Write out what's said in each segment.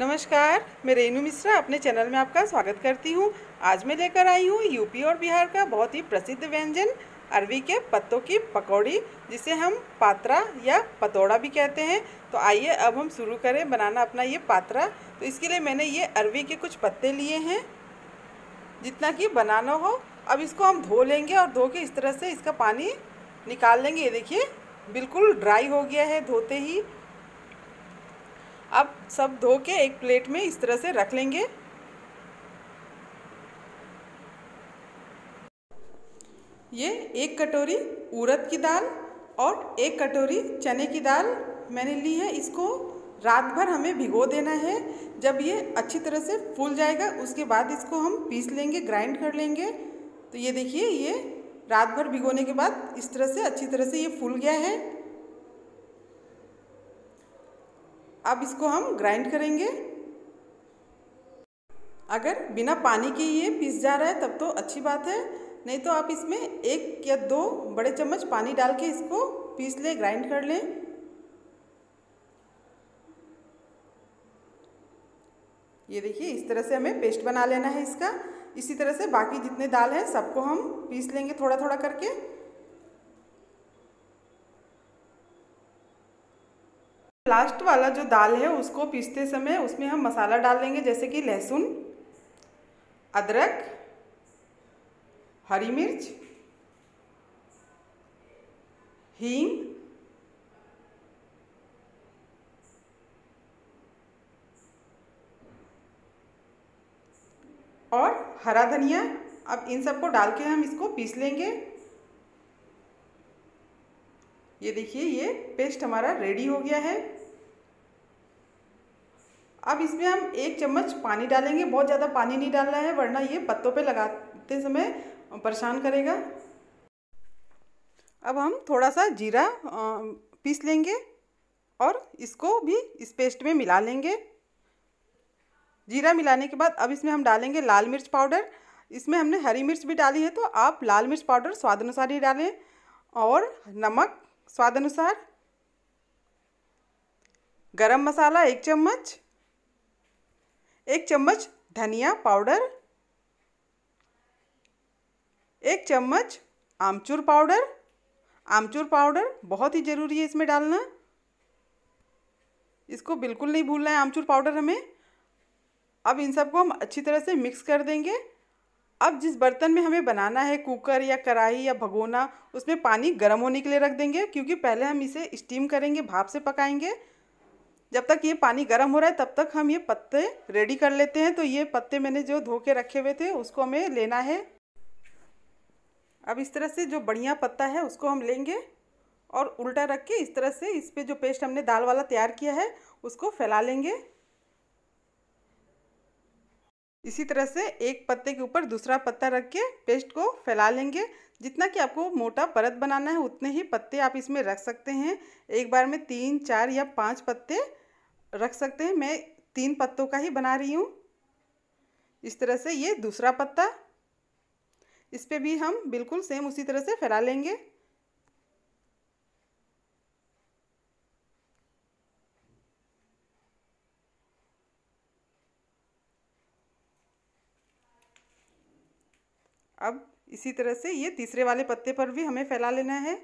नमस्कार, मैं रेनू मिश्रा अपने चैनल में आपका स्वागत करती हूँ। आज मैं लेकर आई हूँ यूपी और बिहार का बहुत ही प्रसिद्ध व्यंजन, अरवी के पत्तों की पकौड़ी, जिसे हम पात्रा या पतौड़ा भी कहते हैं। तो आइए, अब हम शुरू करें बनाना अपना ये पात्रा। तो इसके लिए मैंने ये अरवी के कुछ पत्ते लिए हैं। जितना कि बनाना हो, अब इसको हम धो लेंगे और धो के इस तरह से इसका पानी निकाल लेंगे। ये देखिए, बिल्कुल ड्राई हो गया है धोते ही। अब सब धो के एक प्लेट में इस तरह से रख लेंगे। ये एक कटोरी उड़द की दाल और एक कटोरी चने की दाल मैंने ली है। इसको रात भर हमें भिगो देना है। जब ये अच्छी तरह से फूल जाएगा, उसके बाद इसको हम पीस लेंगे, ग्राइंड कर लेंगे। तो ये देखिए, ये रात भर भिगोने के बाद इस तरह से अच्छी तरह से ये फूल गया है। अब इसको हम ग्राइंड करेंगे। अगर बिना पानी के ये पीस जा रहा है, तब तो अच्छी बात है। नहीं तो आप इसमें एक या दो बड़े चम्मच पानी डाल के इसको पीस लें ग्राइंड कर लें। ये देखिए, इस तरह से हमें पेस्ट बना लेना है इसका। इसी तरह से बाकी जितने दाल हैं, सबको हम पीस लेंगे थोड़ा थोड़ा करके। लास्ट वाला जो दाल है, उसको पीसते समय उसमें हम मसाला डाल लेंगे जैसे कि लहसुन, अदरक, हरी मिर्च, हींग, और हरा धनिया। अब इन सबको डाल के हम इसको पीस लेंगे। ये देखिए, ये पेस्ट हमारा रेडी हो गया है। अब इसमें हम एक चम्मच पानी डालेंगे। बहुत ज़्यादा पानी नहीं डालना है, वरना ये पत्तों पे लगाते समय परेशान करेगा। अब हम थोड़ा सा जीरा पीस लेंगे और इसको भी इस पेस्ट में मिला लेंगे। जीरा मिलाने के बाद अब इसमें हम डालेंगे लाल मिर्च पाउडर। इसमें हमने हरी मिर्च भी डाली है तो आप लाल मिर्च पाउडर स्वाद अनुसार ही डालें और नमक स्वाद अनुसार? गरम मसाला एक चम्मच। एक चम्मच धनिया पाउडर। एक चम्मच आमचूर पाउडर। आमचूर पाउडर बहुत ही ज़रूरी है इसमें डालना। इसको बिल्कुल नहीं भूलना है, आमचूर पाउडर हमें। अब इन सबको हम अच्छी तरह से मिक्स कर देंगे। अब जिस बर्तन में हमें बनाना है, कुकर या कढ़ाई या भगोना, उसमें पानी गर्म होने के लिए रख देंगे, क्योंकि पहले हम इसे स्टीम करेंगे, भाप से पकाएँगे। जब तक ये पानी गर्म हो रहा है, तब तक हम ये पत्ते रेडी कर लेते हैं। तो ये पत्ते मैंने जो धो के रखे हुए थे, उसको हमें लेना है। अब इस तरह से जो बढ़िया पत्ता है, उसको हम लेंगे और उल्टा रख के इस तरह से इस पर जो पेस्ट हमने दाल वाला तैयार किया है, उसको फैला लेंगे। इसी तरह से एक पत्ते के ऊपर दूसरा पत्ता रख के पेस्ट को फैला लेंगे। जितना कि आपको मोटा परत बनाना है, उतने ही पत्ते आप इसमें रख सकते हैं। एक बार में तीन, चार या पाँच पत्ते रख सकते हैं। मैं तीन पत्तों का ही बना रही हूँ। इस तरह से ये दूसरा पत्ता। इस पर भी हम बिल्कुल सेम उसी तरह से फैला लेंगे। अब इसी तरह से ये तीसरे वाले पत्ते पर भी हमें फैला लेना है।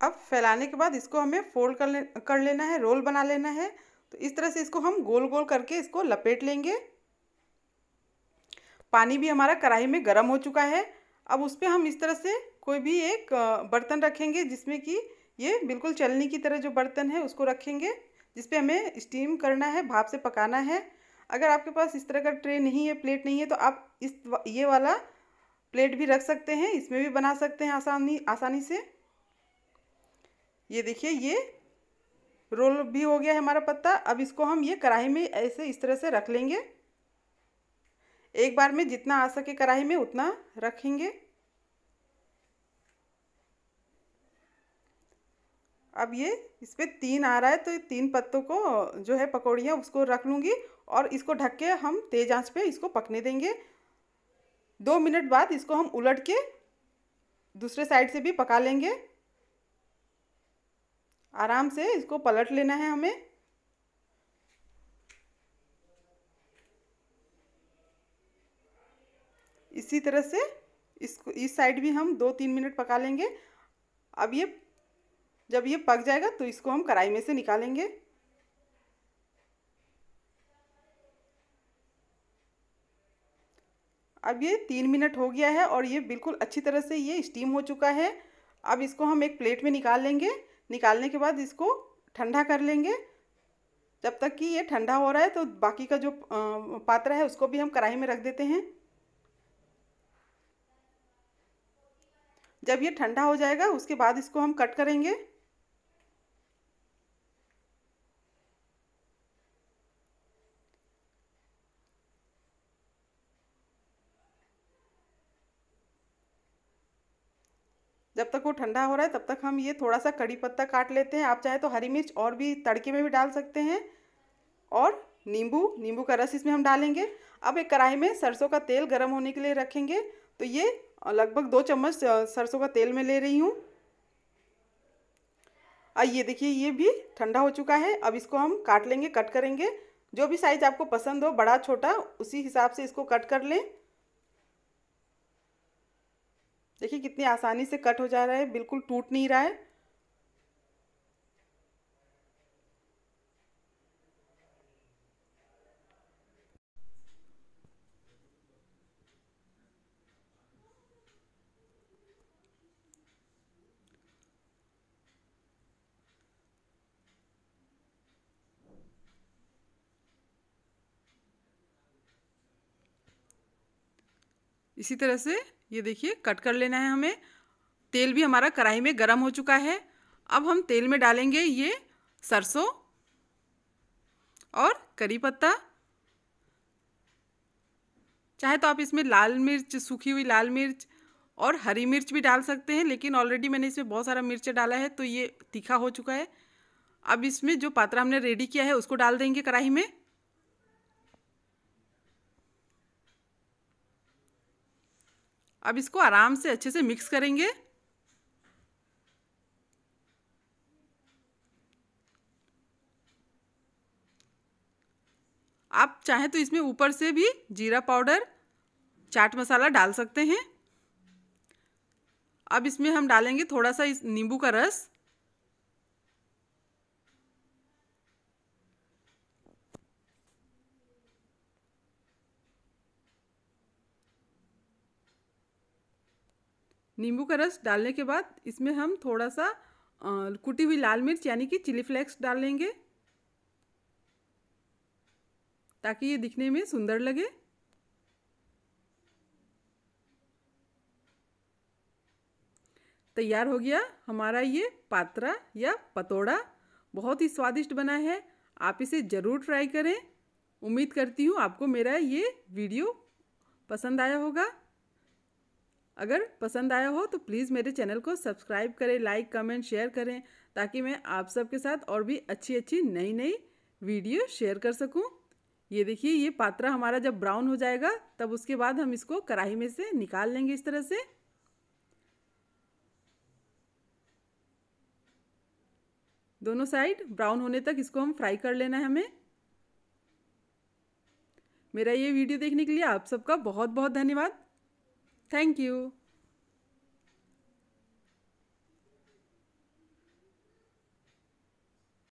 अब फैलाने के बाद इसको हमें फोल्ड कर ले, कर लेना है, रोल बना लेना है। तो इस तरह से इसको हम गोल गोल करके इसको लपेट लेंगे। पानी भी हमारा कढ़ाई में गर्म हो चुका है। अब उस पर हम इस तरह से कोई भी एक बर्तन रखेंगे जिसमें कि ये बिल्कुल चलनी की तरह जो बर्तन है उसको रखेंगे, जिस पे हमें स्टीम करना है, भाप से पकाना है। अगर आपके पास इस तरह का ट्रे नहीं है, प्लेट नहीं है तो आप इस ये वाला प्लेट भी रख सकते हैं, इसमें भी बना सकते हैं आसानी आसानी से। ये देखिए, ये रोल भी हो गया है हमारा पत्ता। अब इसको हम ये कढ़ाई में ऐसे इस तरह से रख लेंगे। एक बार में जितना आ सके कढ़ाई में, उतना रखेंगे। अब ये इस पर तीन आ रहा है तो तीन पत्तों को जो है पकौड़ियाँ उसको रख लूँगी और इसको ढक के हम तेज आँच पे इसको पकने देंगे। दो मिनट बाद इसको हम उलट के दूसरे साइड से भी पका लेंगे। आराम से इसको पलट लेना है हमें। इसी तरह से इसको, इस साइड भी हम दो तीन मिनट पका लेंगे। अब ये जब ये पक जाएगा तो इसको हम कढ़ाई में से निकालेंगे। अब ये तीन मिनट हो गया है और ये बिल्कुल अच्छी तरह से ये स्टीम हो चुका है। अब इसको हम एक प्लेट में निकाल लेंगे। निकालने के बाद इसको ठंडा कर लेंगे। जब तक कि ये ठंडा हो रहा है तो बाकी का जो पात्र है उसको भी हम कढ़ाई में रख देते हैं। जब ये ठंडा हो जाएगा उसके बाद इसको हम कट करेंगे। जब तक वो ठंडा हो रहा है, तब तक हम ये थोड़ा सा कड़ी पत्ता काट लेते हैं। आप चाहे तो हरी मिर्च और भी तड़के में भी डाल सकते हैं। और नींबू नींबू का रस इसमें हम डालेंगे। अब एक कढ़ाई में सरसों का तेल गर्म होने के लिए रखेंगे। तो ये लगभग दो चम्मच सरसों का तेल में ले रही हूँ। और ये देखिए, ये भी ठंडा हो चुका है। अब इसको हम काट लेंगे, कट करेंगे। जो भी साइज़ आपको पसंद हो, बड़ा, छोटा, उसी हिसाब से इसको कट कर लें। देखिए कितनी आसानी से कट हो जा रहा है बिल्कुल टूट नहीं रहा है। इसी तरह से, ये देखिए, कट कर लेना है हमें। तेल भी हमारा कढ़ाई में गर्म हो चुका है। अब हम तेल में डालेंगे ये सरसों और करी पत्ता। चाहे तो आप इसमें लाल मिर्च, सूखी हुई लाल मिर्च और हरी मिर्च भी डाल सकते हैं, लेकिन ऑलरेडी मैंने इसमें बहुत सारा मिर्च डाला है तो ये तीखा हो चुका है। अब इसमें जो पात्रा हमने रेडी किया है, उसको डाल देंगे कढ़ाई में। अब इसको आराम से अच्छे से मिक्स करेंगे। आप चाहें तो इसमें ऊपर से भी जीरा पाउडर, चाट मसाला डाल सकते हैं। अब इसमें हम डालेंगे थोड़ा सा इस नींबू का रस। नींबू का रस डालने के बाद इसमें हम थोड़ा सा कुटी हुई लाल मिर्च यानी कि चिली फ्लेक्स डाल लेंगे। ताकि ये दिखने में सुंदर लगे। तैयार हो गया हमारा ये पात्रा या पतोड़ा। बहुत ही स्वादिष्ट बना है। आप इसे ज़रूर ट्राई करें। उम्मीद करती हूँ आपको मेरा ये वीडियो पसंद आया होगा। अगर पसंद आया हो तो प्लीज़ मेरे चैनल को सब्सक्राइब करें, लाइक, कमेंट, शेयर करें, ताकि मैं आप सबके साथ और भी अच्छी अच्छी नई नई वीडियो शेयर कर सकूँ। ये देखिए, ये पात्रा हमारा जब ब्राउन हो जाएगा, तब उसके बाद हम इसको कढ़ाई में से निकाल लेंगे इस तरह से। दोनों साइड ब्राउन होने तक इसको हम फ्राई कर लेना है हमें। मेरा ये वीडियो देखने के लिए आप सबका बहुत बहुत धन्यवाद। Thank you.